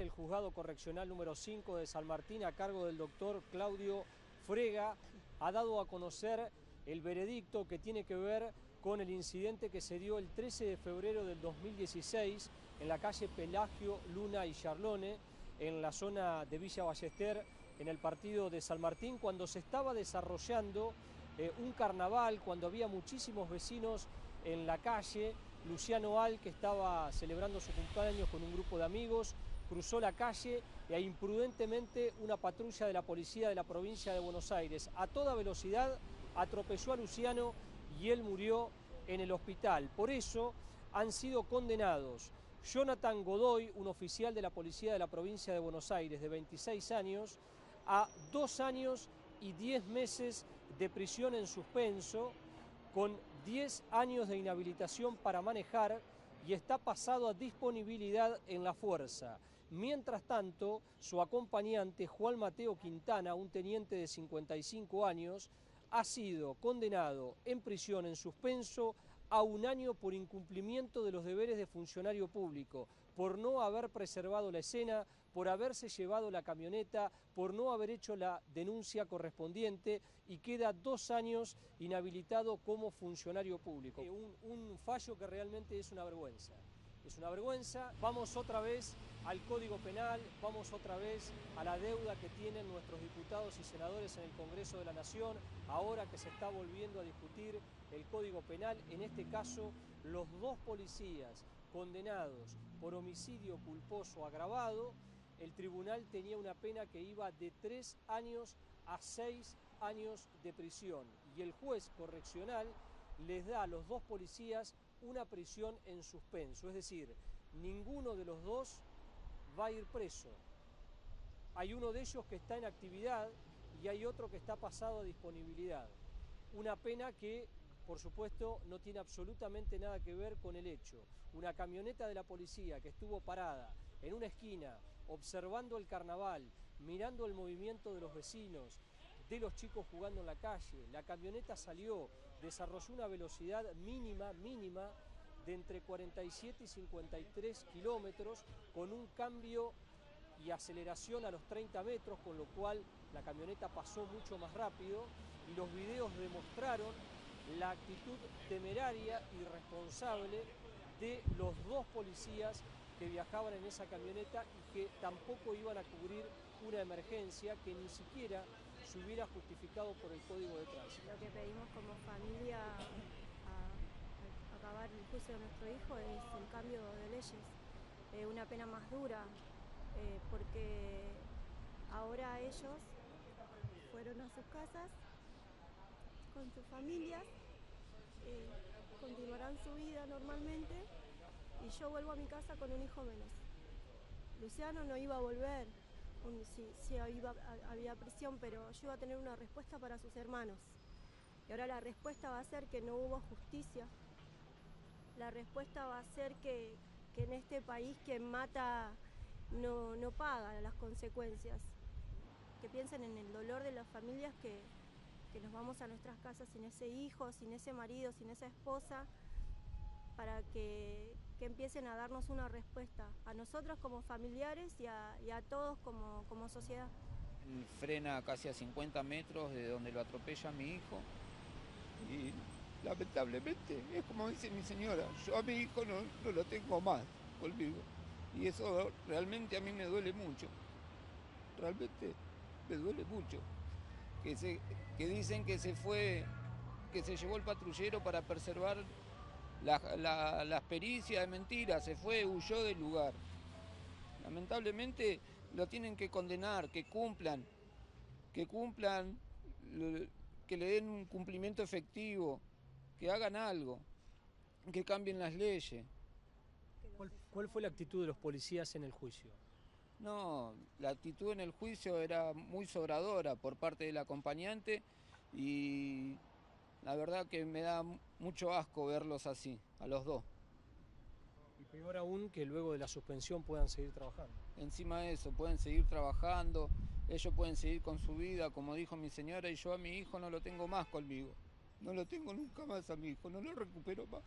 El juzgado correccional número 5 de San Martín, a cargo del doctor Claudio Frega, ha dado a conocer el veredicto que tiene que ver con el incidente que se dio el 13 de febrero del 2016 en la calle Pelagio, Luna y Charlone, en la zona de Villa Ballester, en el partido de San Martín, cuando se estaba desarrollando eh, un carnaval, cuando había muchísimos vecinos en la calle. Luciano Al, que estaba celebrando su cumpleaños con un grupo de amigos, cruzó la calle e imprudentemente una patrulla de la policía de la provincia de Buenos Aires a toda velocidad atropelló a Luciano y él murió en el hospital. Por eso han sido condenados Jonathan Godoy, un oficial de la policía de la provincia de Buenos Aires de 26 años, a dos años y diez meses de prisión en suspenso, con 10 años de inhabilitación para manejar y está pasado a disponibilidad en la fuerza. Mientras tanto, su acompañante Juan Mateo Quintana, un teniente de 55 años, ha sido condenado en prisión en suspenso a un año por incumplimiento de los deberes de funcionario público, por no haber preservado la escena, por haberse llevado la camioneta, por no haber hecho la denuncia correspondiente y queda dos años inhabilitado como funcionario público. Un, un fallo que realmente es una vergüenza. Es una vergüenza. Vamos otra vez al Código Penal, vamos otra vez a la deuda que tienen nuestros diputados y senadores en el Congreso de la Nación, ahora que se está volviendo a discutir el Código Penal, en este caso los dos policías condenados por homicidio culposo agravado, el tribunal tenía una pena que iba de tres años a seis años de prisión y el juez correccional les da a los dos policías una prisión en suspenso, es decir, ninguno de los dos va a ir preso. Hay uno de ellos que está en actividad y hay otro que está pasado a disponibilidad. Una pena que, por supuesto, no tiene absolutamente nada que ver con el hecho. Una camioneta de la policía que estuvo parada en una esquina, observando el carnaval, mirando el movimiento de los vecinos, de los chicos jugando en la calle. La camioneta salió, desarrolló una velocidad mínima, mínima, de entre 47 y 53 kilómetros, con un cambio y aceleración a los 30 metros, con lo cual la camioneta pasó mucho más rápido y los videos demostraron la actitud temeraria y responsable de los dos policías que viajaban en esa camioneta y que tampoco iban a cubrir una emergencia que ni siquiera se hubiera justificado por el Código de Tránsito. Lo que pedimos como familia a, acabar el juicio de nuestro hijo es el cambio de leyes, eh, una pena más dura, eh, porque ahora ellos fueron a sus casas con sus familias, eh, continuarán su vida normalmente y yo vuelvo a mi casa con un hijo menos. Luciano no iba a volver, sí, había, presión, pero yo iba a tener una respuesta para sus hermanos. Y ahora la respuesta va a ser que no hubo justicia. La respuesta va a ser que, en este país quien mata no, no paga las consecuencias. Que piensen en el dolor de las familias que, que nos vamos a nuestras casas sin ese hijo, sin ese marido, sin esa esposa para que, empiecen a darnos una respuesta a nosotros como familiares y a, todos como, como, sociedad. Frena casi a 50 metros de donde lo atropella mi hijo y lamentablemente es como dice mi señora, yo a mi hijo no, no lo tengo más conmigo y eso realmente a mí me duele mucho, realmente me duele mucho. Que, se, que dicen que se fue, que se llevó el patrullero para preservar la, la, pericia de mentira, se fue, huyó del lugar. Lamentablemente lo tienen que condenar, que cumplan, que cumplan, que le den un cumplimiento efectivo, que hagan algo, que cambien las leyes. ¿Cuál, ¿Cuál, fue la actitud de los policías en el juicio? No, la actitud en el juicio era muy sobradora por parte del acompañante y la verdad que me da mucho asco verlos así, a los dos. Y peor aún que luego de la suspensión puedan seguir trabajando. Encima de eso, pueden seguir trabajando, ellos pueden seguir con su vida, como dijo mi señora, y yo a mi hijo no lo tengo más conmigo. No lo tengo nunca más a mi hijo, no lo recupero más.